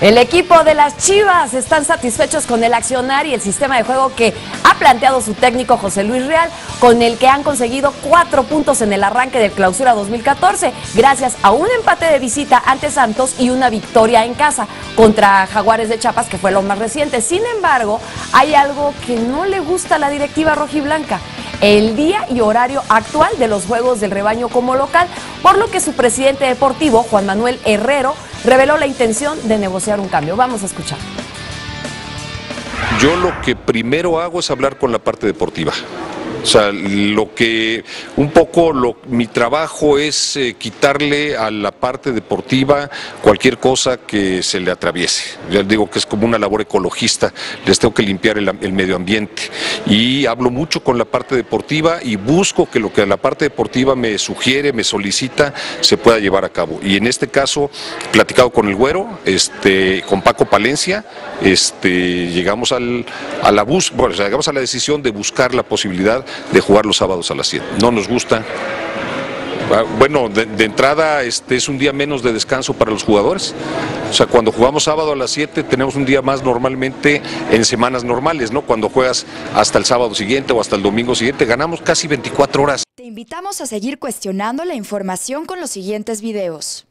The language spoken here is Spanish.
El equipo de las Chivas están satisfechos con el accionar y el sistema de juego que ha planteado su técnico José Luis Real, con el que han conseguido cuatro puntos en el arranque del clausura 2014, gracias a un empate de visita ante Santos y una victoria en casa contra Jaguares de Chiapas, que fue lo más reciente. Sin embargo, hay algo que no le gusta a la directiva rojiblanca el día y horario actual de los Juegos del Rebaño como local, por lo que su presidente deportivo, Juan Manuel Herrero, reveló la intención de negociar un cambio. Vamos a escuchar. Yo lo que primero hago es hablar con la parte deportiva. O sea, lo que un poco lo, mi trabajo es eh, quitarle a la parte deportiva cualquier cosa que se le atraviese. Ya digo que es como una labor ecologista, les tengo que limpiar el, el, medio ambiente. Y hablo mucho con la parte deportiva y busco que lo que la parte deportiva me sugiere, me solicita, se pueda llevar a cabo. Y en este caso, platicado con el güero, este, con Paco Palencia, este, llegamos al, a la bus, bueno, llegamos a la decisión de buscar la posibilidad de jugar los sábados a las 7. No nos gusta. Bueno, de, de, entrada este es un día menos de descanso para los jugadores. O sea, cuando jugamos sábado a las 7 tenemos un día más normalmente en semanas normales, ¿no? Cuando juegas hasta el sábado siguiente o hasta el domingo siguiente, ganamos casi 24 horas. Te invitamos a seguir cuestionando la información con los siguientes videos.